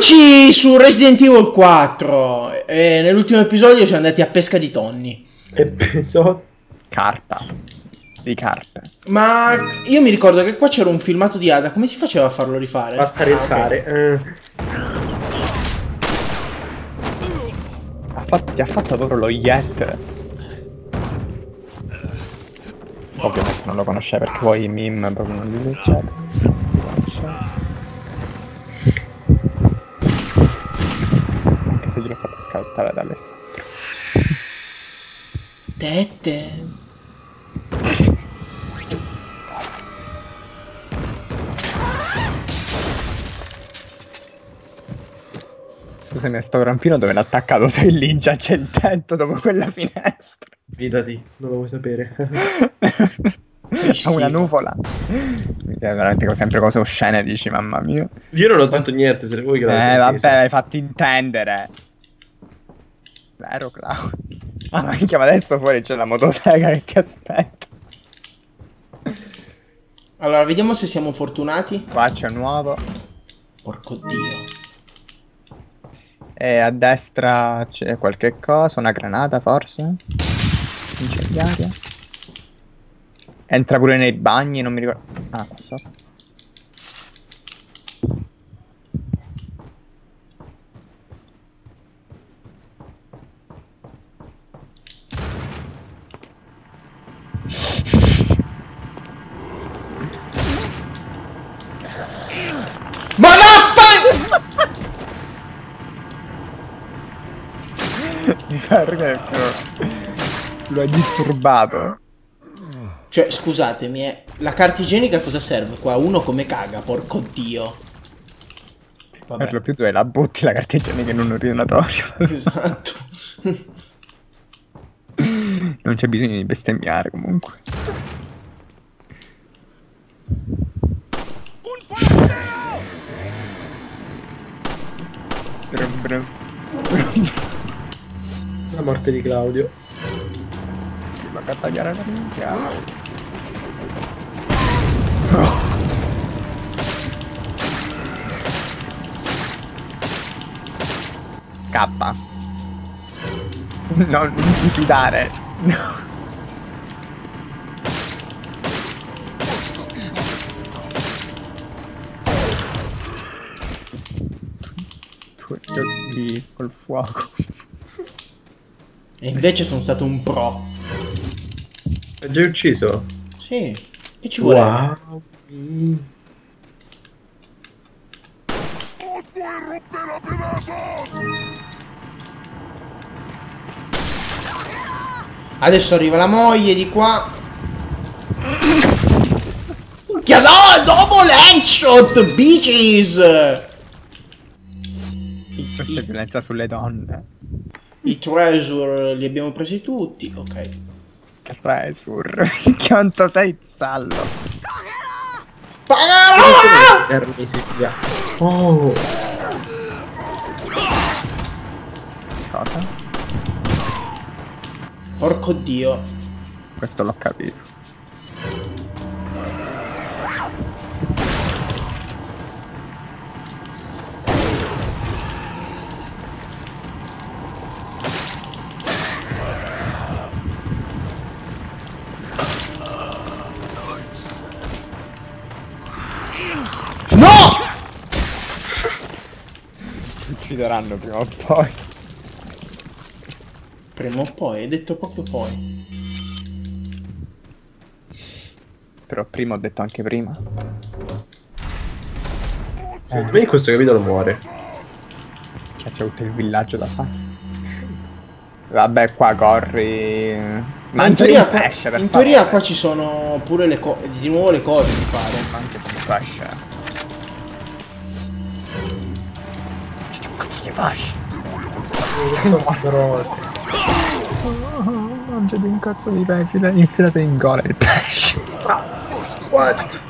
Eccoci su Resident Evil 4. E nell'ultimo episodio siamo andati a pesca di tonni. Episodio. Carta. Di carte. Ma io mi ricordo che qua c'era un filmato di Ada. Come si faceva a farlo rifare? Basta Ah, rientrare. Eh, Ha fatto, ti ha fatto proprio lo Yet. Ovviamente non lo conoscevi perché poi i meme proprio non li leggete. Non li conoscevi. Se gliel'ho fatto scattare da Alessandro. Tette. Scusami, sto rampino dove l'ha attaccato sei lì, già c'è il tetto dopo quella finestra. fidati, non lo vuoi sapere. Ha una nuvola. Mi viene veramente sempre cose oscene, dici, mamma mia. Io non ho detto niente, se vuoi che Eh, vabbè, hai fatto intendere. Vero, Cloud? Ah, ma ma adesso fuori c'è la motosega che ti aspetta. Allora, vediamo se siamo fortunati. Qua c'è un nuovo. Porco dio. E a destra c'è qualche cosa, una granata forse? Incendiaria. Entra pure nei bagni, non mi ricordo. Ah, qua sotto. Ma vaffan... Proprio- lo hai disturbato. Cioè, scusatemi, eh. La carta igienica cosa serve qua? Uno come caga, porco dio. Per Vabbè. lo più tu la butti la carta igienica in un ordinatorio. Esatto. non c'è bisogno di bestemmiare comunque. Brum, brum. La morte di Claudio. Ma a tagliare la minchia. Scappa. No, non ti fidare. No. Tu giochi col fuoco. E invece sono stato un pro. Hai già ucciso? Sì. Che ci vuole? Wow. Mm. Adesso arriva la moglie di qua. Minchia no, double headshot, bitches! Questa è violenza sulle donne. I treasure li abbiamo presi tutti, ok. Treasure. Quanto sei zallo. Pagherò! Oh. Cosa? Porco dio. Questo l'ho capito. Ti uccideranno prima o poi. Prima o poi, hai detto proprio poi. Però prima ho detto anche prima. Secondo me in questo capitolo muore. Che c'è tutto il villaggio da fare. Vabbè, qua corri. Ma in teoria, qua, in teoria qua ci sono pure le cose, di nuovo le cose mi pare. Anche un pesce. Che pesce? Mangiati un cazzo di pesce, infilate in gola il pesce. What?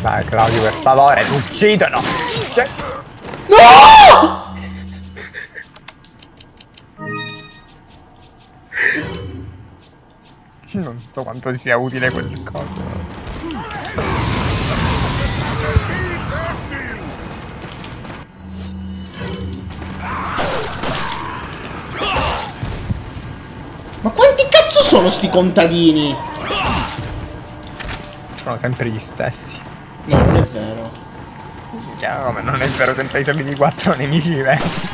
Dai, Claudio, per favore, ti uccidono! Cioè, No! non so quanto sia utile quel coso. Sono sti contadini? Sono sempre gli stessi. No, non è vero. Chiaro, come non è vero, sempre i soliti quattro nemici diversi.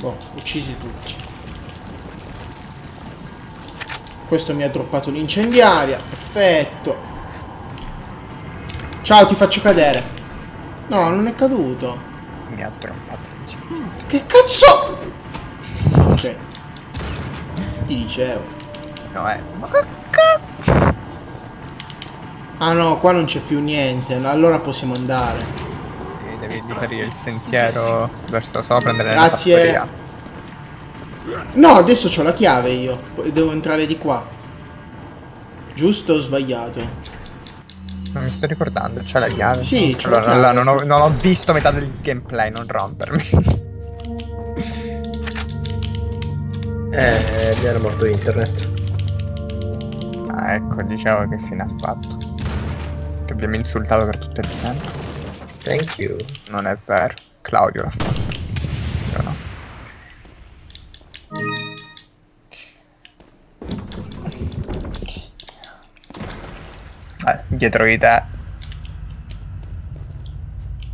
Boh, uccisi tutti. Questo mi ha droppato l'incendiaria. Perfetto. Ciao, ti faccio cadere. No, non è caduto. Mi ha troppato. Che cazzo? Ok. Ti dicevo. No, eh. Ma che cazzo? Ah no, qua non c'è più niente. Allora possiamo andare. Sì, devi risalire il sentiero verso sopra, prendere Grazie. La. No, adesso ho la chiave io. Poi Devo entrare di qua. Giusto o sbagliato? Non mi sto ricordando, c'è la chiave? Sì, c'ho la Allora, chiave. allora, non, ho, non ho visto metà del gameplay, non rompermi. Eh, mi era morto internet. ah, ecco, dicevo che fine ha fatto. Che abbiamo insultato per tutto il tempo. Thank you. Non è vero. Claudio l'ha fatto. Dietro di te.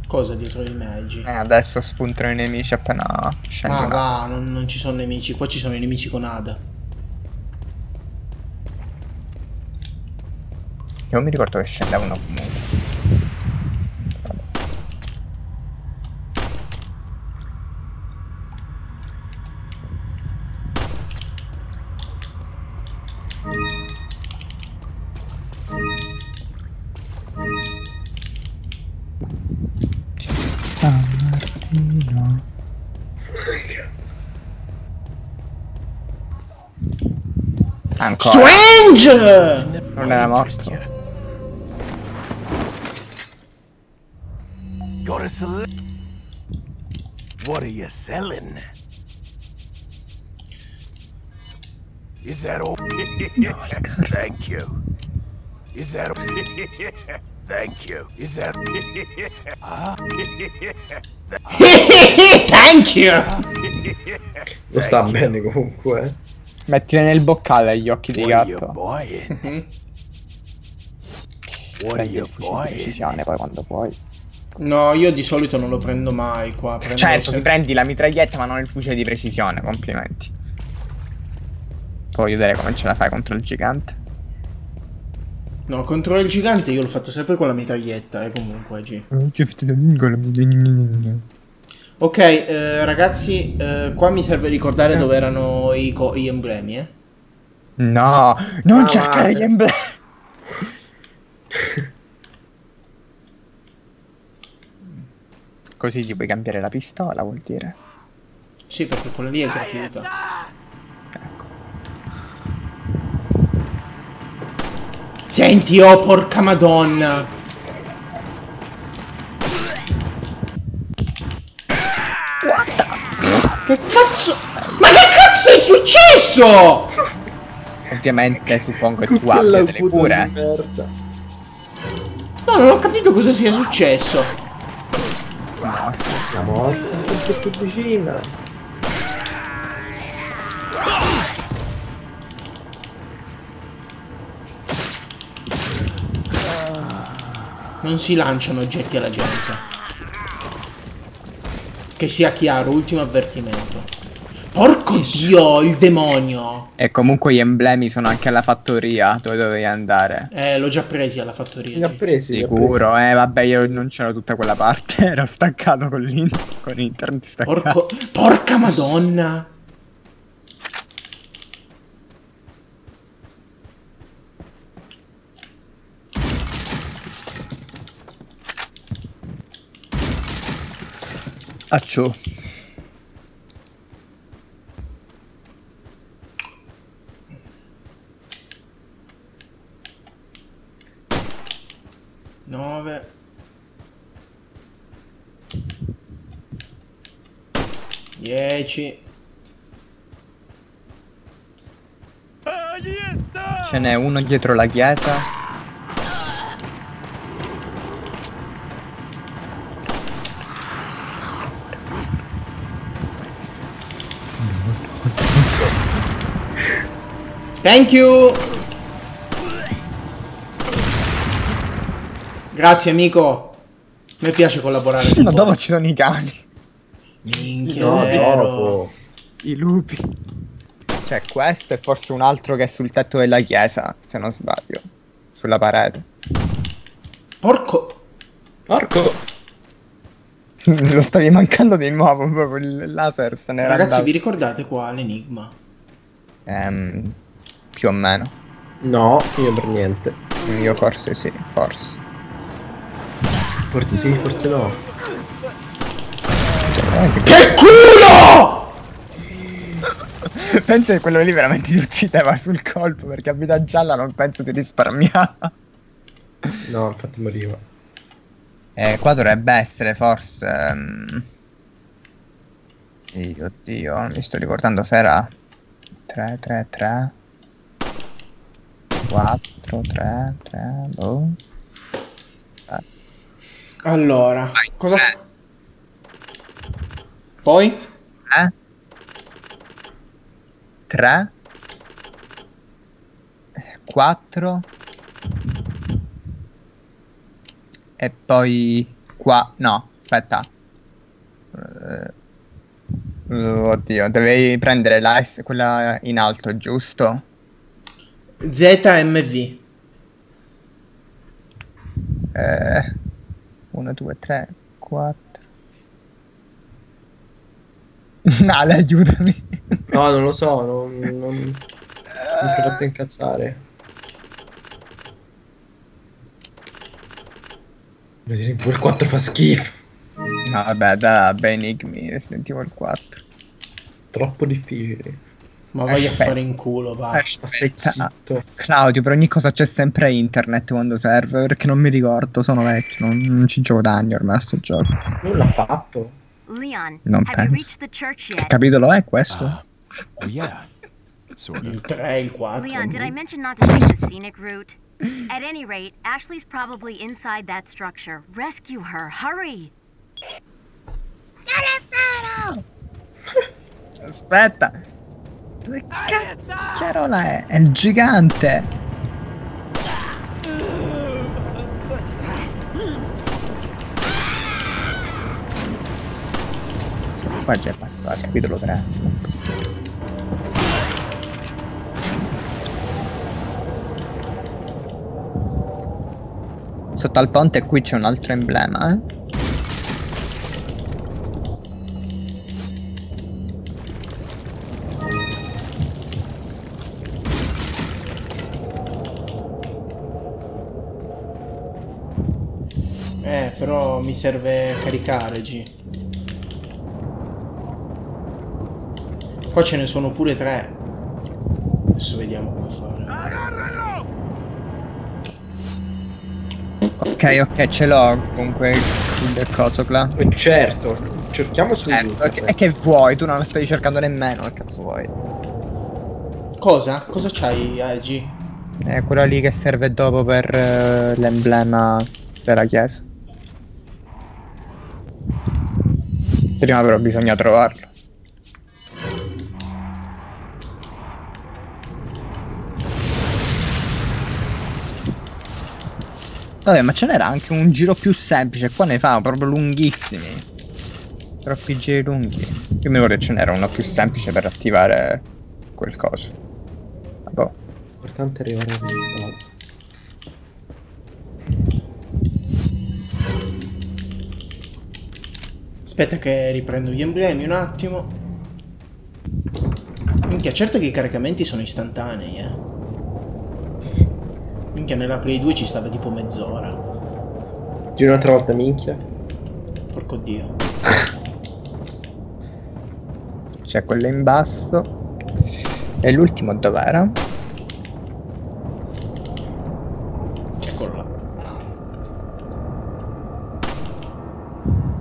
Cosa dietro di me, Agi? Eh, adesso spuntano i nemici appena Ah, scendono. va, non, non ci sono nemici. Qua ci sono i nemici con Ada. Io mi ricordo che scendevano comunque. Ancora. Strange! Non era morto. Got a What are you selling? Is that all? Thank you. Is that all? Thank you. Is that? Ah? Thank you! Non sta bene comunque. eh. Mettile nel boccale gli occhi di gatto. Prendi il fucile di precisione poi quando puoi. No, io di solito non lo prendo mai qua. Prendo Certo, ti sempre- prendi la mitraglietta ma non il fucile di precisione, complimenti. Poi vedere come ce la fai contro il gigante. No, contro il gigante io l'ho fatto sempre con la mitraglietta, eh, comunque, G. Ok, eh, ragazzi, eh, qua mi serve ricordare dove erano i, co- gli emblemi, eh. No, non Ah, cercare madre. gli emblemi. Così gli puoi cambiare la pistola, vuol dire. Sì, perché quella lì è gratuita. Ecco. Senti, oh, porca madonna! Successo? Ovviamente suppongo che tu abbia delle cure. No, non ho capito cosa sia successo. La morte è sempre più vicina. Non si lanciano oggetti alla gente. Che sia chiaro, ultimo avvertimento. Porco dio, il demonio! E comunque gli emblemi sono anche alla fattoria dove dovevi andare. Eh, l'ho già presi alla fattoria. G. presi. Sicuro, eh vabbè io non c'ero tutta quella parte, ero staccato con con internet staccato. Porco... Porca madonna! Accio. 10 Ce n'è uno dietro la ghieta Thank you. Grazie amico. Mi piace collaborare Ma dove ci sono i cani? Minchia, No, dopo. I lupi. C'è questo e forse un altro che è sul tetto della chiesa, se non sbaglio. Sulla parete. Porco... Porco. Lo stavi mancando di nuovo, proprio il laser se n'era Ragazzi, andato. vi ricordate qua l'enigma? Ehm, più o meno. No, io per niente. Io forse sì, forse. Forse sì, forse no. Veramente- Che culo! Penso che quello lì veramente ti uccideva sul colpo perché a vita gialla non penso ti risparmiava. No, infatti moriva. Eh, qua dovrebbe essere forse... ehm, Dio, Dio, non mi sto ricordando se era... 3, 3, 3... 4, 3, 3, boh... Allora, cosa... eh. Poi? Eh? 3 4 e poi qua no aspetta Eh, oddio devi prendere la S quella in alto giusto ZMV. eh 1 2 3 4 Ale aiutami No, non lo so, non... non... Non mi ha fatto incazzare. Resident Evil 4 fa schifo. no vabbè da bei enigmi Resident Evil 4 Troppo difficile. Ma vai a Aspetta. fare in culo, va. Aspetta. Claudio, per ogni cosa c'è sempre internet quando serve, perché non mi ricordo, sono vecchio, non, non ci gioco da anni ormai a sto gioco. Non l'ha fatto. Leon, Non have you penso. reached the church Che yet? capitolo è questo? Uh, well, yeah, sort Il of. 3, il 4. Leon, did I mention not to take the scenic route? At any rate, Ashley's probably inside that structure. Rescue her, hurry! Aspetta! Dove cacchiarola è? È il gigante! Qua già è passato, capitolo 3. Sotto al ponte qui c'è un altro emblema, eh? Eh, però mi serve caricare, G. Qua ce ne sono pure tre. Adesso vediamo come fare. Ok, ok, ce l'ho comunque il coso là. Eh, Certo, cerchiamo su Eh, ok, e che vuoi? Tu non la stai cercando nemmeno, che cazzo vuoi? Cosa? Cosa c'hai, eh, G? È quella lì che serve dopo per eh, l'emblema della chiesa. Prima però bisogna trovarlo. Vabbè, ma ce n'era anche un giro più semplice, qua ne fa proprio lunghissimi. Troppi giri lunghi. Io mi che ce n'era uno più semplice per attivare quel coso. Boh. L'importante è arrivare al risultato. Aspetta che riprendo gli emblemi un attimo. Minchia, certo che i caricamenti sono istantanei, eh. Minchia, nella Play 2 ci stava tipo mezz'ora. Di un'altra volta minchia. Porco dio. C'è quello in basso. E l'ultimo dov'era? Eccolo là.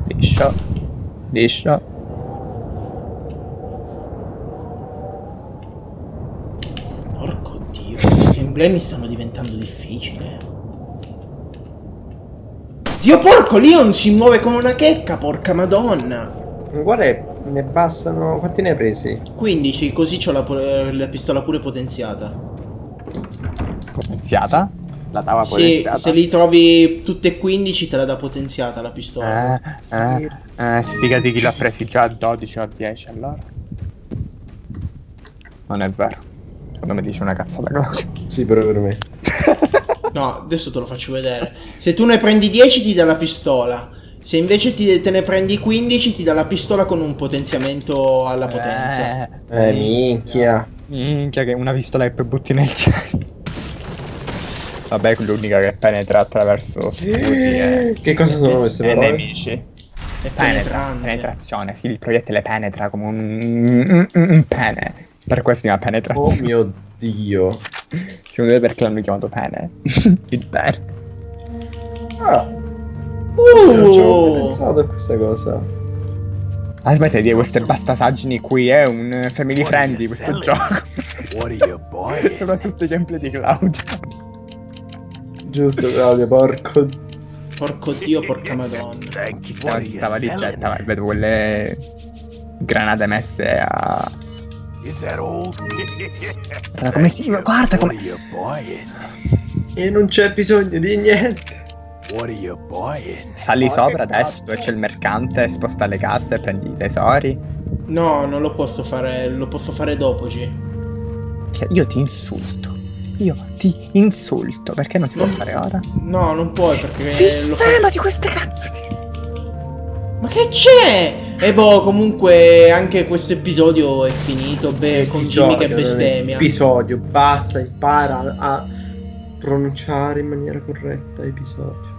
Liscio. Liscio. Porco dio, emblemi stanno diventando difficili. Zio porco, Leon si muove come una checca, porca madonna. Guarda, ne bastano. Quanti ne hai presi? 15, così c'ho la, la pistola pure potenziata. Potenziata? La dava Sì, potenziata? se li trovi tutte e 15 te la dà potenziata la pistola. Eh, eh, eh, spiegati chi l'ha presi già a 12 o a 10 allora. Non è vero. Secondo me dice una cazzata Claudio. Sì, però per me. No, adesso te lo faccio vedere. Se tu ne prendi 10 ti dà la pistola. Se invece ti- te ne prendi 15 ti dà la pistola con un potenziamento alla potenza. Eh, Eh, minchia. minchia che una pistola che poi butti nel cielo. Vabbè, l'unica che penetra attraverso scudi e, Che cosa sono queste e parole? nemici. È Penetra, penetrante. penetrazione, sì, il proiettile penetra come un, un, un pene. Per questo si chiama Oh penetrazione. mio dio. Secondo me perché l'hanno chiamato pene? il pene. Ah, non ci avevo Uh, pensato a questa cosa. Smetti di queste bastasaggini qui, è un family friendly questo selling? gioco. What are you buying? Soprattutto i gameplay di Claudio. Giusto, Claudio, porco. porco dio, porca madonna. Thank you. Stava, stava di selling? getta, ma vedo quelle granate messe a... Is that all? Guarda come si... Guarda What come... are you buying? E non c'è bisogno di niente. What are you buying? Sali sopra adesso e c'è il mercante, sposta le casse, prendi i tesori. No, non lo posso fare, lo posso fare dopo, G. Cioè, io ti insulto. Io ti insulto, perché non si può fare ora? No, non puoi perché lo fa... Sistema di queste cazzo di... Ma che c'è? E boh, comunque anche questo episodio è finito, beh, con Jimmy che bestemmia. Episodio, basta, impara a pronunciare in maniera corretta episodio.